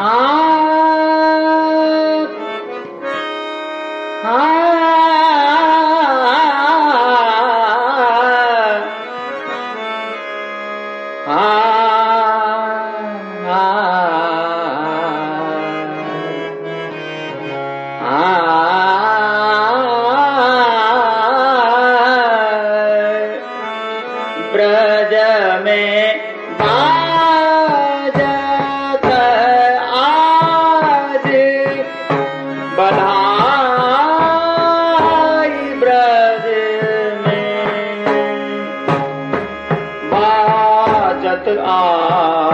Ah. آ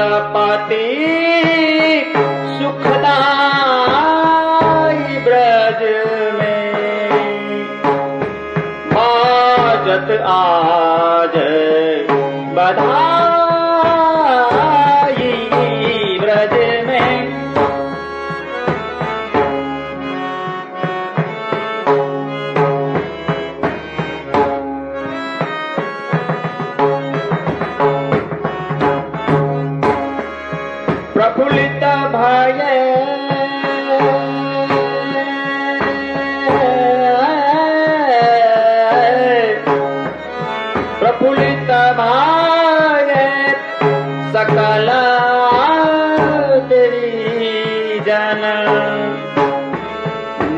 पति ब्रज व्रज बाज आज बधा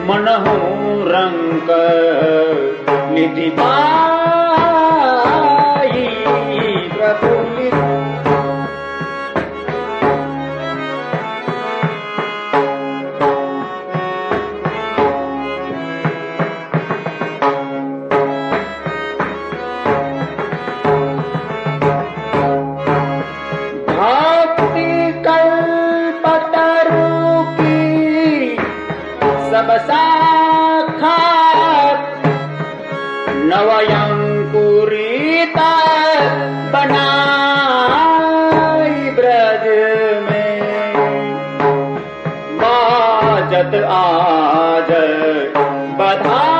मणहो रङ्क नि नवयं पूरीता बना ब्रज में। बाजत आज बधा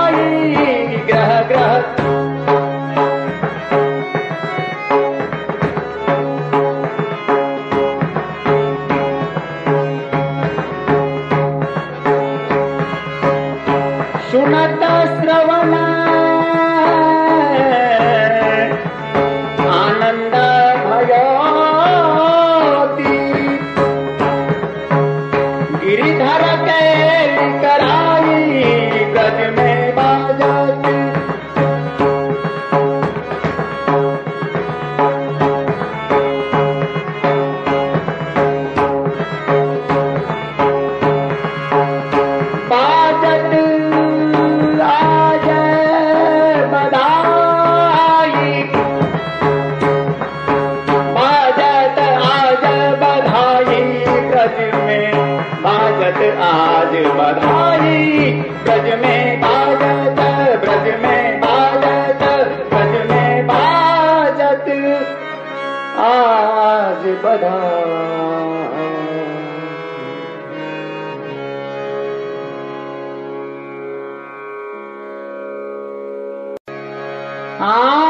श्रवणा पदा आ